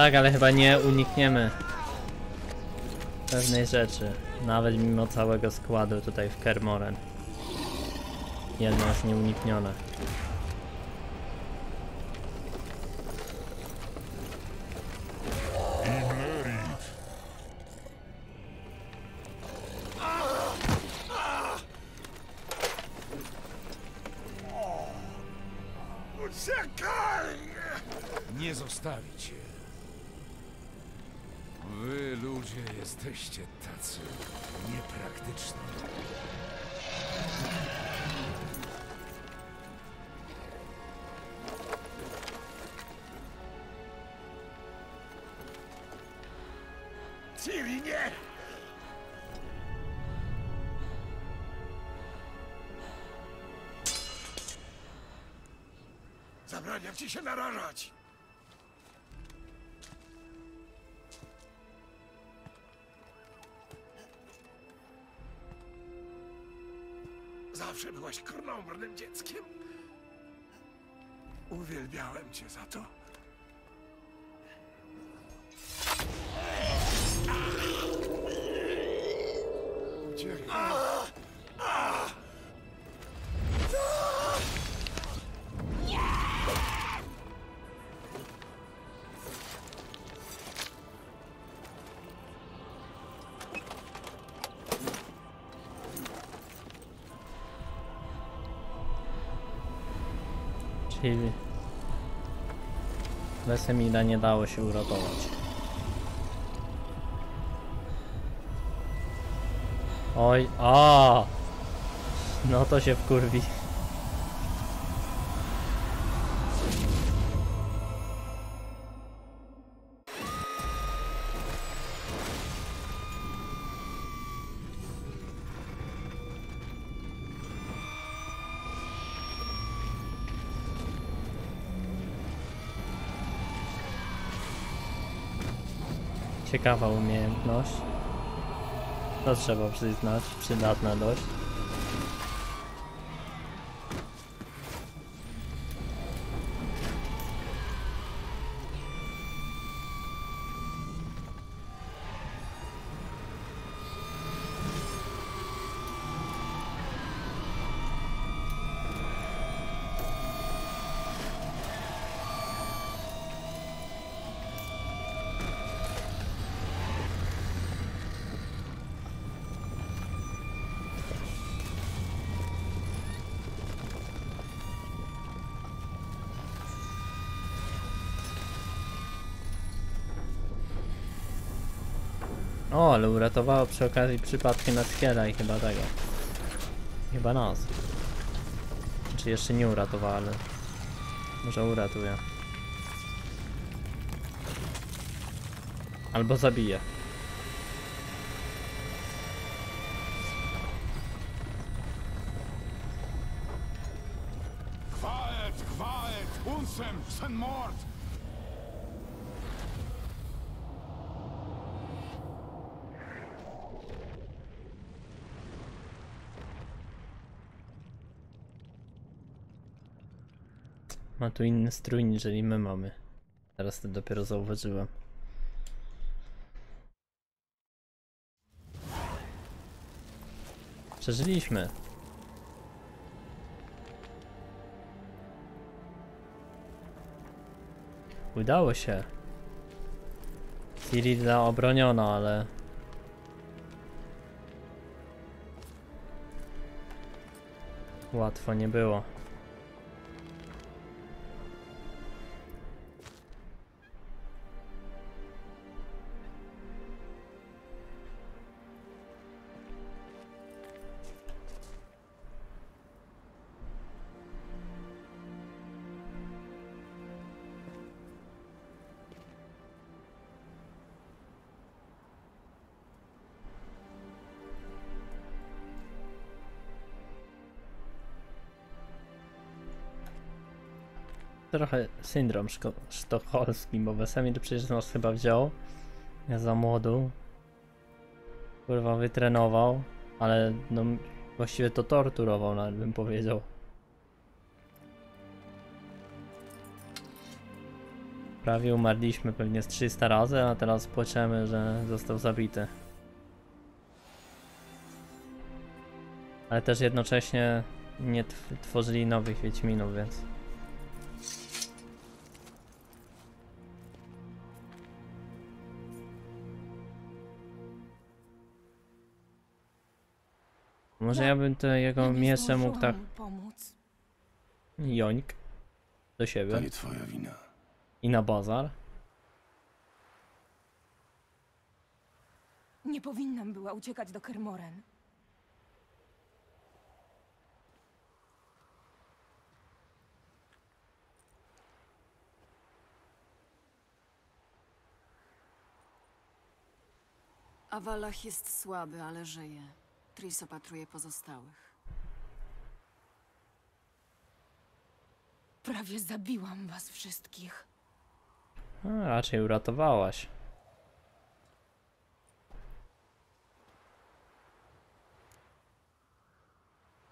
Tak, ale chyba nie unikniemy pewnej rzeczy. Nawet mimo całego składu tutaj w Kermoren. Jedno jest nieuniknione. Niepraktyczni. Ciri, nie! Zabraniam ci się narażać! Zawsze byłaś krnąbrnym dzieckiem. Uwielbiałem cię za to. Czyli... Wesemida nie dało się uratować. Oj, a! No to się wkurwi. Ciekawa umiejętność. To trzeba przyznać, przydatna dość. O, ale uratowało przy okazji przypadkiem Naskiera i chyba tego. Chyba nas. Czy jeszcze nie uratowała, ale może uratuje. Albo zabije. Tu inny strój niżeli my mamy. Teraz to dopiero zauważyłem. Przeżyliśmy. Udało się. Cyrilla obroniona, ale... Łatwo nie było. Trochę syndrom sztokholmski, bo Wesemir przecież nas chyba wziął. Ja za młodu. Kurwa wytrenował, ale no właściwie to torturował nawet bym powiedział. Prawie umarliśmy pewnie z 300 razy, a teraz płaczemy, że został zabity. Ale też jednocześnie nie tw- tworzyli nowych Wiedźminów, więc... Może ja bym to jego mieczem mógł tak pomóc. joink do siebie To nie twoja wina. i na bazar. Nie powinnam była uciekać do Kermoren. Awalach jest słaby, ale żyje. Tris opatruje pozostałych. Prawie zabiłam was wszystkich. A, raczej uratowałaś.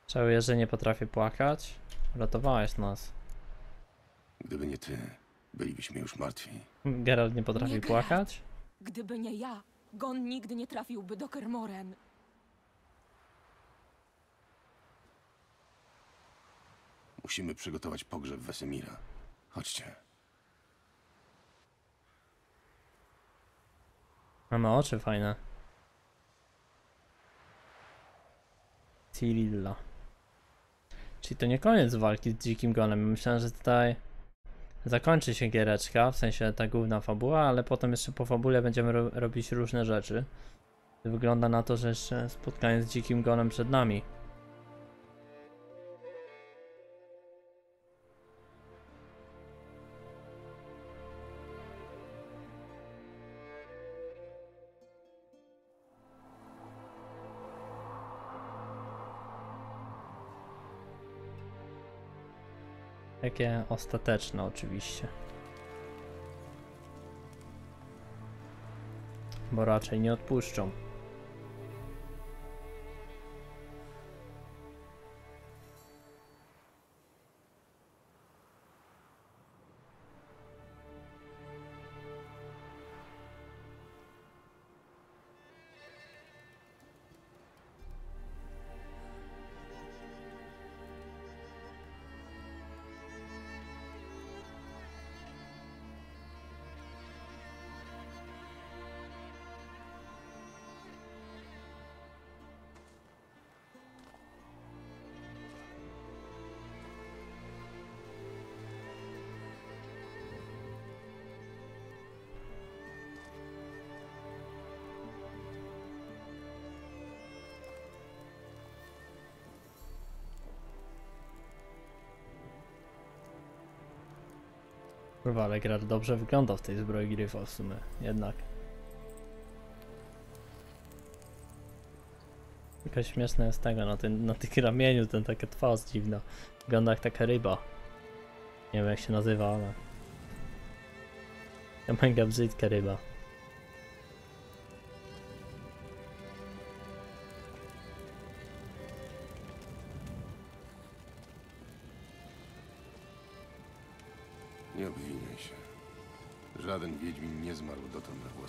Żałuję, że nie potrafię płakać. Uratowałaś nas. Gdyby nie ty, bylibyśmy już martwi. Geralt nie potrafi Nie płakać? Gdyby nie ja, Gon nigdy nie trafiłby do Kermoren. Musimy przygotować pogrzeb Wesemira. Chodźcie. Mamy oczy fajne. Cyrilla. Czyli to nie koniec walki z dzikim golem. Myślałem, że tutaj zakończy się giereczka, w sensie ta główna fabuła, ale potem jeszcze po fabule będziemy ro robić różne rzeczy. Wygląda na to, że jeszcze spotkanie z dzikim golem przed nami. Takie ostateczne oczywiście. Bo raczej nie odpuszczą. Kurwa, ale Geralt dobrze wygląda w tej zbroi gryfa w sumie, jednak. Tylko śmieszne jest tego, na, tym, na tych ramieniu ten taka twarz dziwna. Wygląda jak taka ryba. Nie wiem jak się nazywa, ale... To mega brzydka ryba.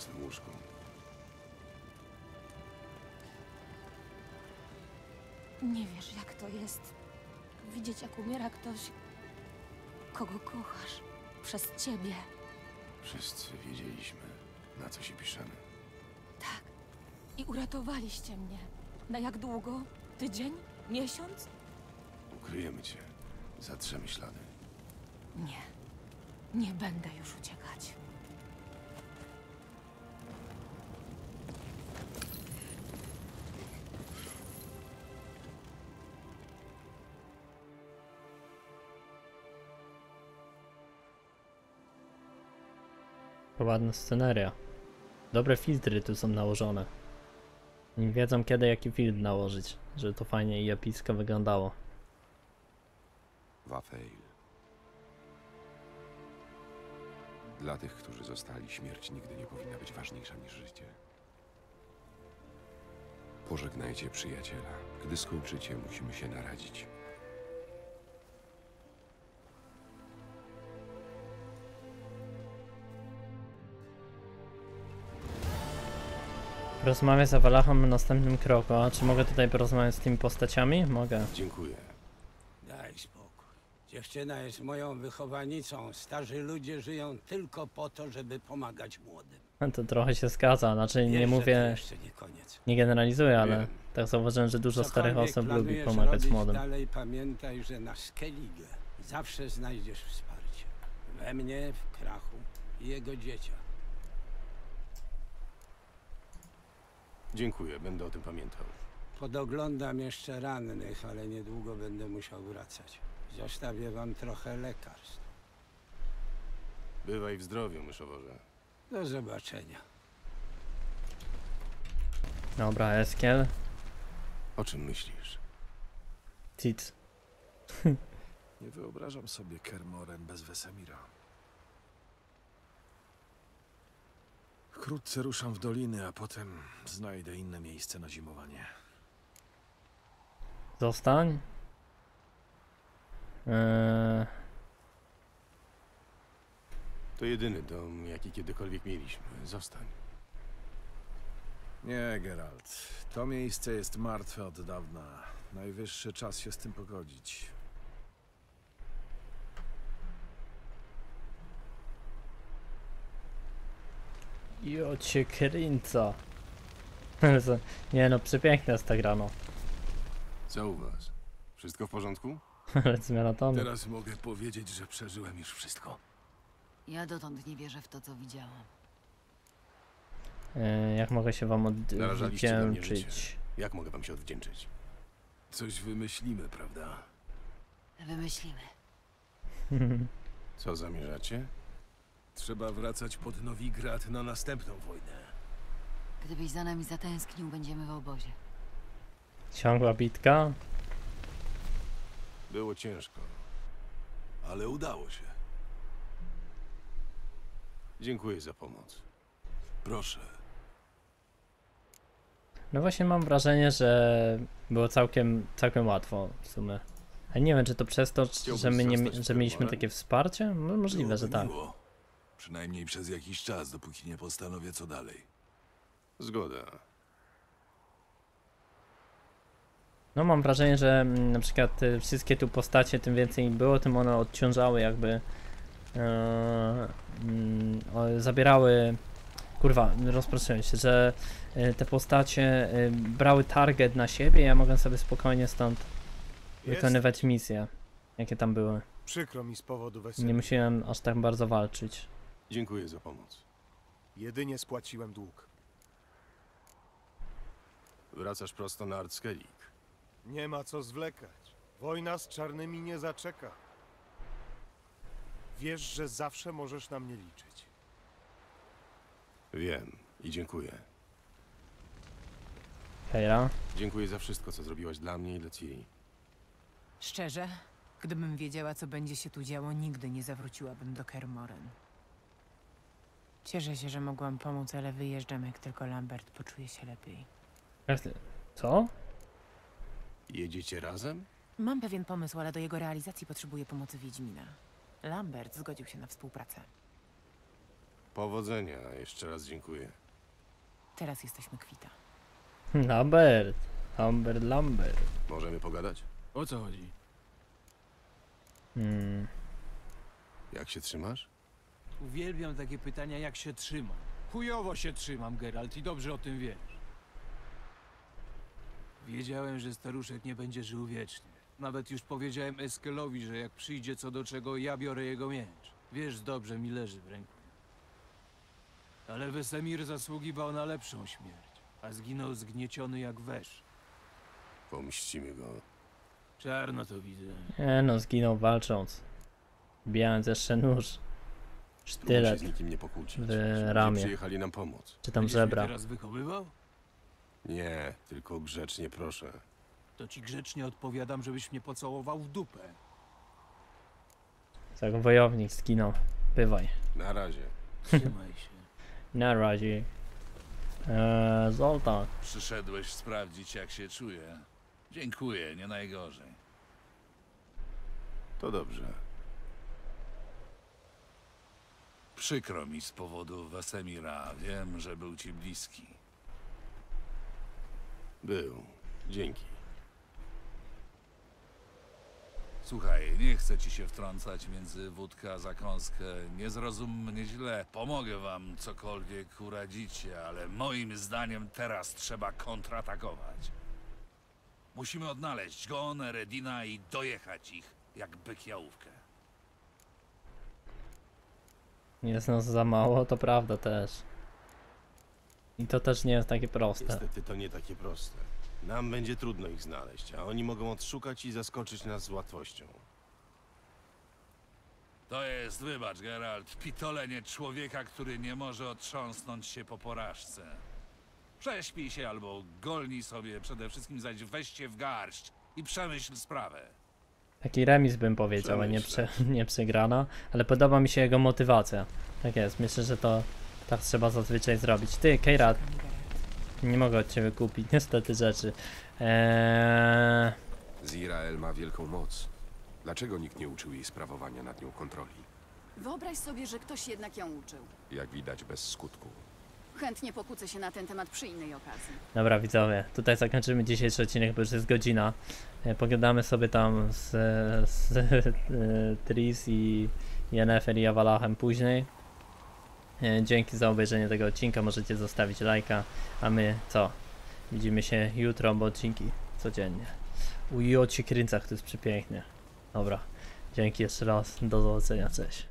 Własnym łóżku. Nie wiesz, jak to jest. Widzieć, jak umiera ktoś, kogo kochasz. Przez ciebie. Wszyscy wiedzieliśmy, na co się piszemy. Tak. I uratowaliście mnie. Na jak długo? Tydzień? Miesiąc? Ukryjemy cię. Zatrzemy ślady. Nie. Nie będę już uciekać. Ładna sceneria. Dobre filtry tu są nałożone. Nie wiedzą kiedy jaki filtr nałożyć, żeby to fajnie i epicko wyglądało. Wafeil. Dla tych, którzy zostali, śmierć nigdy nie powinna być ważniejsza niż życie. Pożegnajcie przyjaciela. Gdy skończycie, musimy się naradzić. Rozmawiać z Awalachem na następnym kroku. A czy mogę tutaj porozmawiać z tymi postaciami? Mogę. Dziękuję. Daj spokój. Dziewczyna jest moją wychowanicą. Starzy ludzie żyją tylko po to, żeby pomagać młodym. To trochę się zgadza. Znaczy nie Wiesz, że to mówię, jeszcze nie koniec. nie generalizuję, ale Wiem. tak zauważyłem, że dużo starych Cokolwiek osób lubi planujesz pomagać robić młodym. Dalej pamiętaj, że na Skellige zawsze znajdziesz wsparcie. We mnie, w Krachu i jego dzieciach. Dziękuję, będę o tym pamiętał. Podoglądam jeszcze rannych, ale niedługo będę musiał wracać. Zostawię wam trochę lekarstw. Bywaj w zdrowiu, myszoworze. Do zobaczenia. Dobra, Eskiel. O czym myślisz? Tit. Nie wyobrażam sobie Kermoren bez Wesemira. Wkrótce ruszam w doliny, a potem znajdę inne miejsce na zimowanie. Zostań. Eee, To jedyny dom, jaki kiedykolwiek mieliśmy. Zostań. Nie, Geralt. To miejsce jest martwe od dawna. Najwyższy czas się z tym pogodzić. Jo cię kręca. *laughs* Nie no, przepiękna jest ta gra, no. Co u was? Wszystko w porządku? Ale zmiana tonu. Teraz mogę powiedzieć, że przeżyłem już wszystko. Ja dotąd nie wierzę w to, co widziałam. Eee, jak mogę się wam Narażaliście dla mnie odwdzięczyć? życie. Jak mogę wam się odwdzięczyć? Coś wymyślimy, prawda? Wymyślimy. Co zamierzacie? Trzeba wracać pod Nowigrad na następną wojnę. Gdybyś za nami zatęsknił, będziemy w obozie. Ciągła bitka? Było ciężko. Ale udało się. Dziękuję za pomoc. Proszę. No właśnie mam wrażenie, że było całkiem, całkiem łatwo w sumie. A nie wiem, czy to przez to, że my nie, że mieliśmy takie wsparcie? No, możliwe, że tak. Miło. Przynajmniej przez jakiś czas, dopóki nie postanowię co dalej. Zgoda. No mam wrażenie, że mm, na przykład te wszystkie tu postacie, tym więcej ich było, tym one odciążały jakby mm, o, zabierały kurwa, rozproszyłem się, że e, te postacie e, brały target na siebie, ja mogę sobie spokojnie stąd wykonywać misje, jakie tam były. Przykro mi z powodu wesela. Nie musiałem aż tak bardzo walczyć. Dziękuję za pomoc. Jedynie spłaciłem dług. Wracasz prosto na Artskelik. Nie ma co zwlekać. Wojna z czarnymi nie zaczeka. Wiesz, że zawsze możesz na mnie liczyć. Wiem i dziękuję. Hejra. Dziękuję za wszystko, co zrobiłaś dla mnie i dla Ciri. Szczerze, gdybym wiedziała, co będzie się tu działo, nigdy nie zawróciłabym do Kermoren. Cieszę się, że mogłam pomóc, ale wyjeżdżam, jak tylko Lambert poczuje się lepiej. Ty- Co? Jedziecie razem? Mam pewien pomysł, ale do jego realizacji potrzebuję pomocy Wiedźmina. Lambert zgodził się na współpracę. Powodzenia, jeszcze raz dziękuję. Teraz jesteśmy kwita. Lambert. Lambert, Lambert. Możemy pogadać? O co chodzi? Hmm. Jak się trzymasz? Uwielbiam takie pytania, jak się trzymam. Chujowo się trzymam, Geralt, i dobrze o tym wiesz. Wiedziałem, że staruszek nie będzie żył wiecznie. Nawet już powiedziałem Eskelowi, że jak przyjdzie co do czego, ja biorę jego miecz. Wiesz, dobrze mi leży w ręku. Ale Wesemir zasługiwał na lepszą śmierć, a zginął zgnieciony jak wesz. Pomścimy go. Czarno to widzę. Nie no, zginął walcząc. Bijając jeszcze nóż. Spróbuj się Sztylet z nikim nie pokłócić. w ramię. przyjechali nam pomóc. Czy tam Będziesz mnie żebra. teraz wychowywał? Nie, tylko grzecznie proszę. To ci grzecznie odpowiadam, żebyś mnie pocałował w dupę. Tak, wojownik zginął. Bywaj. Na razie. Trzymaj się. *laughs* Na razie. Eee, Zoltan. Przyszedłeś sprawdzić, jak się czuję. Dziękuję, nie najgorzej. To dobrze. Przykro mi z powodu Wesemira. Wiem, że był ci bliski. Był. Dzięki. Słuchaj, nie chcę ci się wtrącać między wódkę a zakąskę. Nie zrozum mnie źle. Pomogę wam cokolwiek uradzicie, ale moim zdaniem teraz trzeba kontratakować. Musimy odnaleźć Gon, Redina i dojechać ich, jak byk jałówkę. Jest nas za mało, to prawda też. I to też nie jest takie proste. Niestety to nie takie proste. Nam będzie trudno ich znaleźć, a oni mogą odszukać i zaskoczyć nas z łatwością. To jest, wybacz Geralt, pitolenie człowieka, który nie może otrząsnąć się po porażce. Prześpij się albo golnij sobie, przede wszystkim zaś weźcie w garść i przemyśl sprawę. Taki remis bym powiedział, a nie, prze, *laughs* nie przegrana, ale podoba mi się jego motywacja. Tak jest, myślę, że to tak trzeba zazwyczaj zrobić. Ty, Kejrat, nie mogę od ciebie kupić *laughs* niestety rzeczy. Eee, Zirael ma wielką moc. Dlaczego nikt nie uczył jej sprawowania nad nią kontroli? Wyobraź sobie, że ktoś jednak ją uczył. Jak widać bez skutku. Chętnie pokłócę się na ten temat przy innej okazji. dobra widzowie, tutaj zakończymy dzisiejszy odcinek, bo już jest godzina. E, Pogadamy sobie tam z, z *laughs* Tris i Yennefer i Awalachem później. E, Dzięki za obejrzenie tego odcinka, możecie zostawić lajka, a my co? Widzimy się jutro, bo odcinki codziennie. Ujocie kręcach, to jest przepięknie. Dobra, dzięki jeszcze raz, do zobaczenia, cześć.